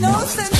no sense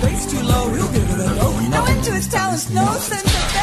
bass too low, he'll give it a go. No his talent's no sense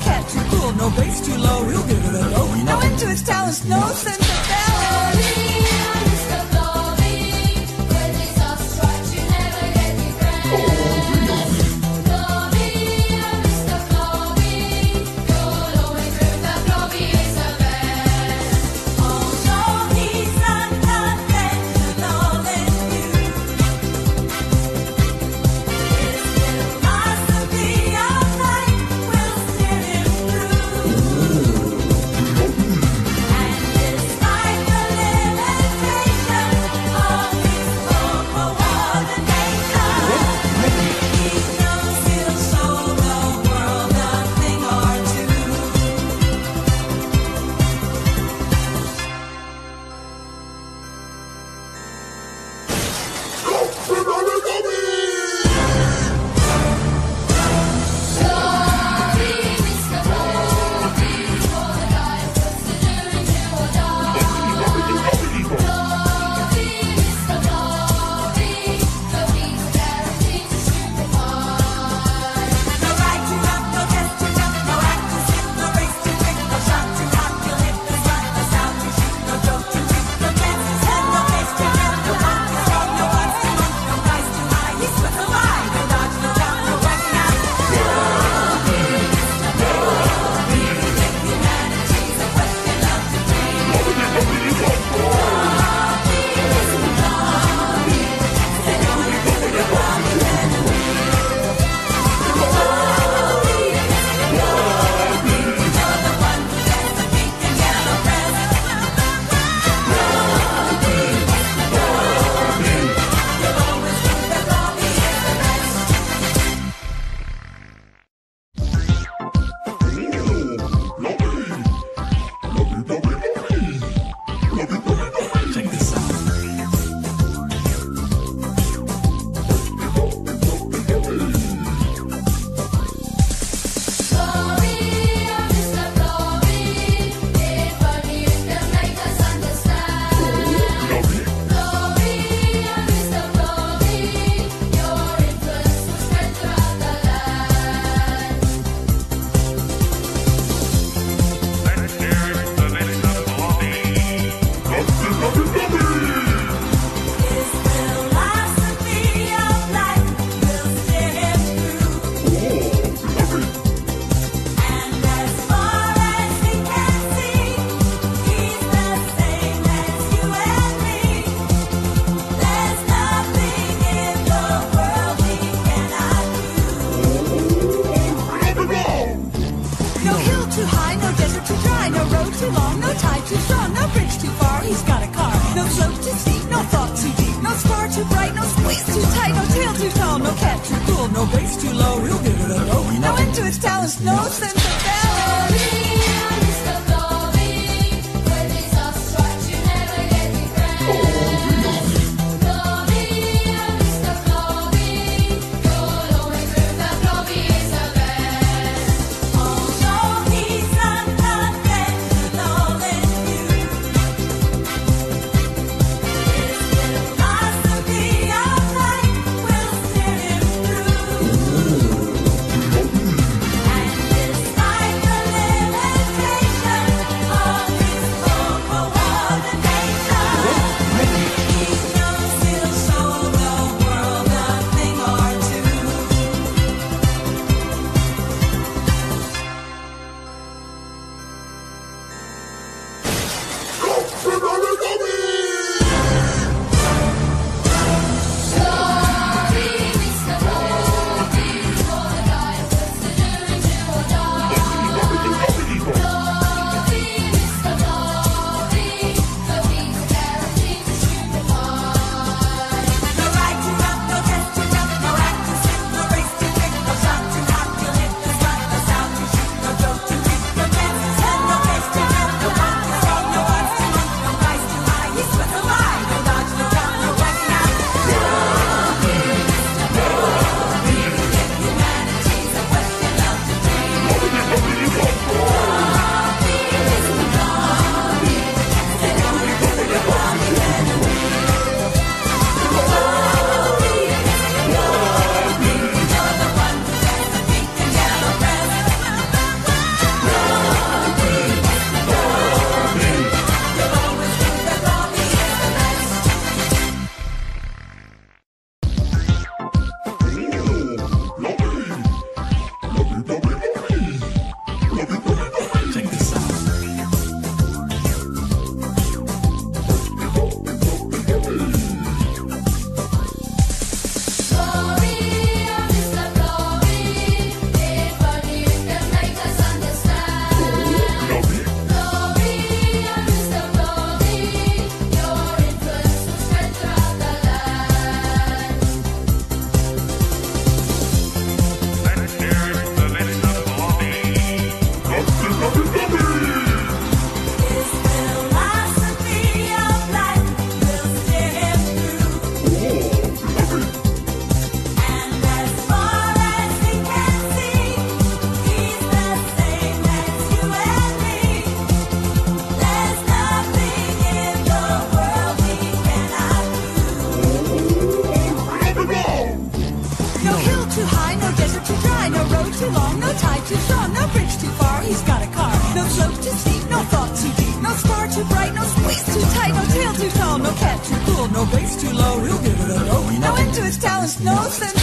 cat too cool, no bass too low. He'll give it a go. No into his talents, no sense. No sense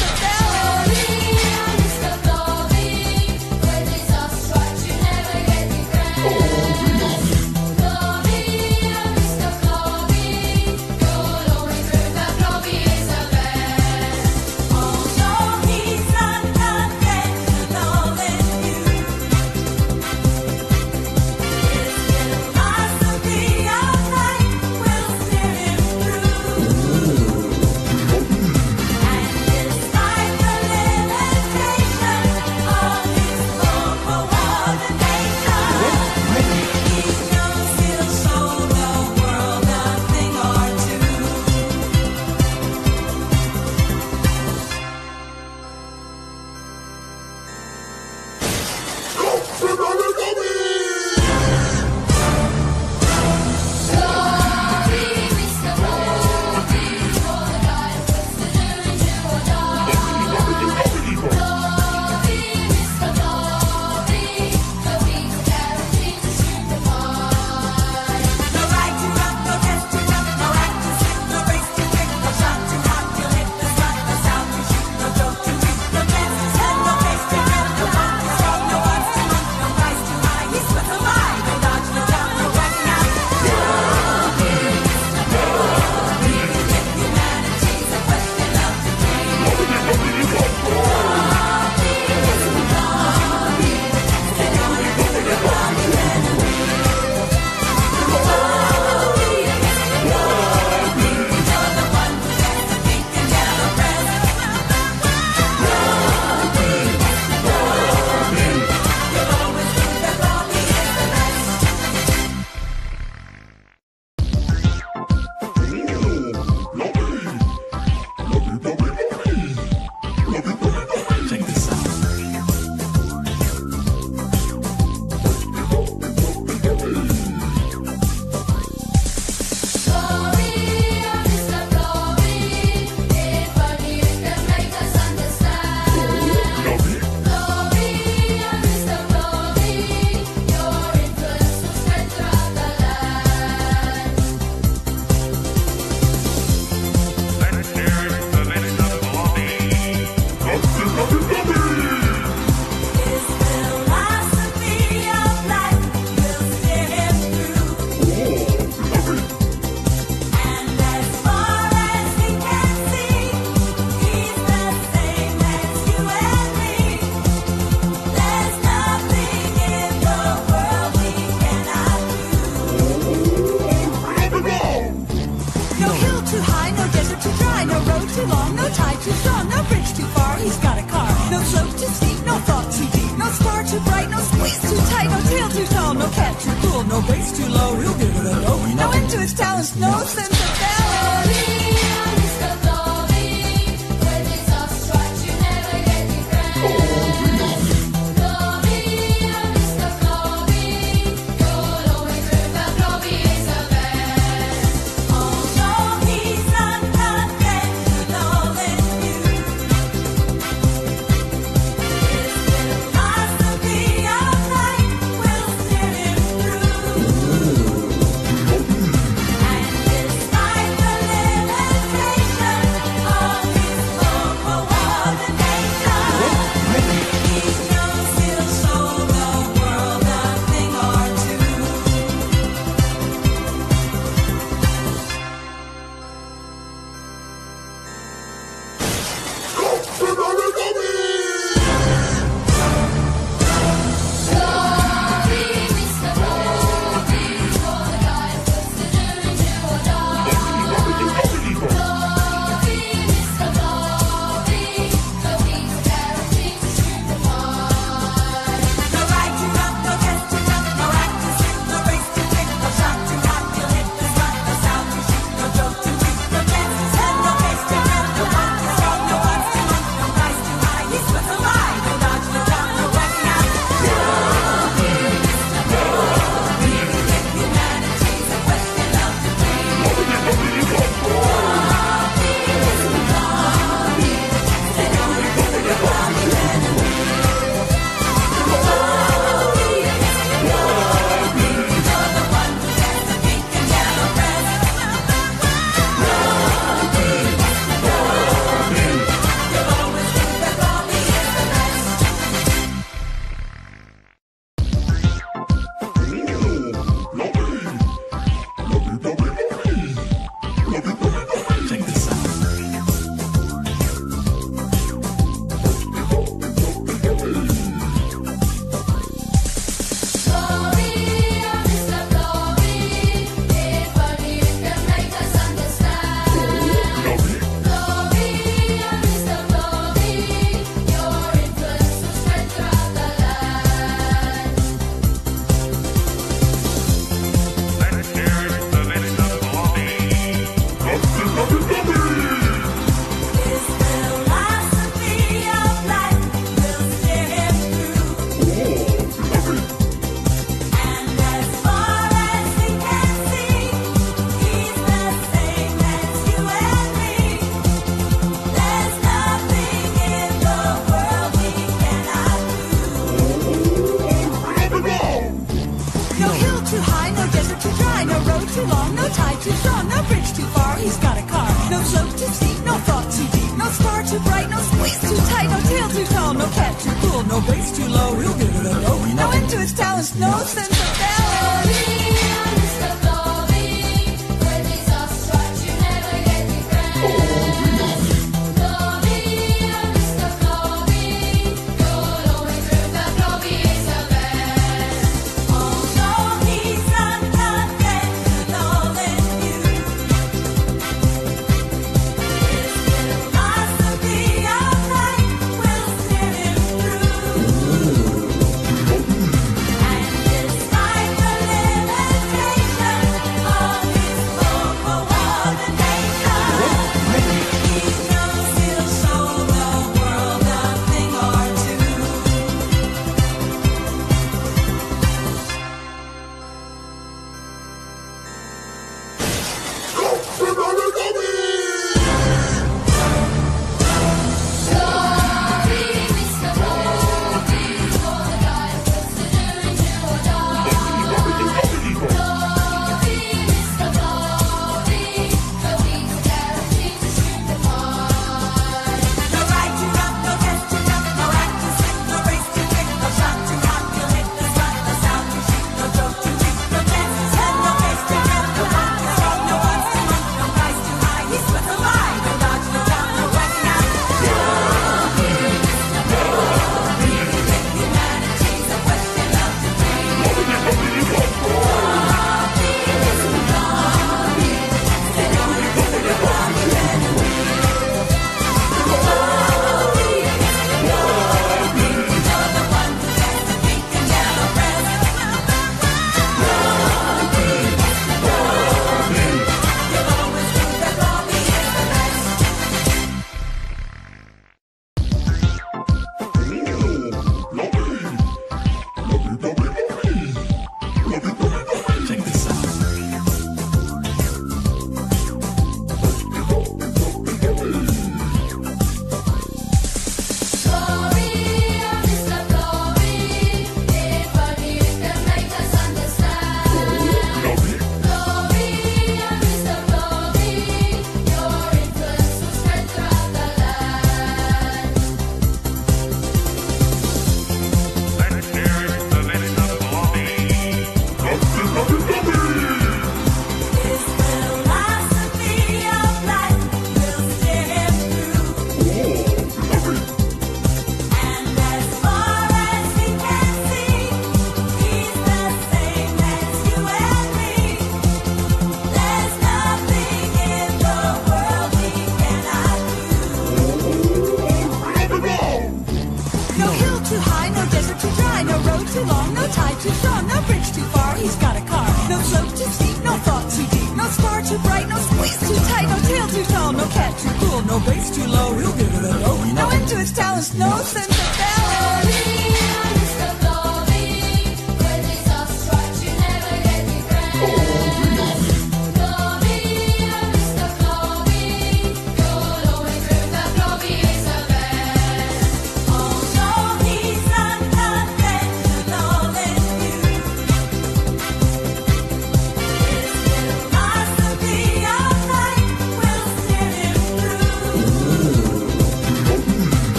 too low, we'll give it a go. No intuits tell us no sense.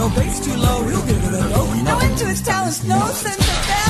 No bass too low, he'll give it a go. No end to his talents. no sense of balance.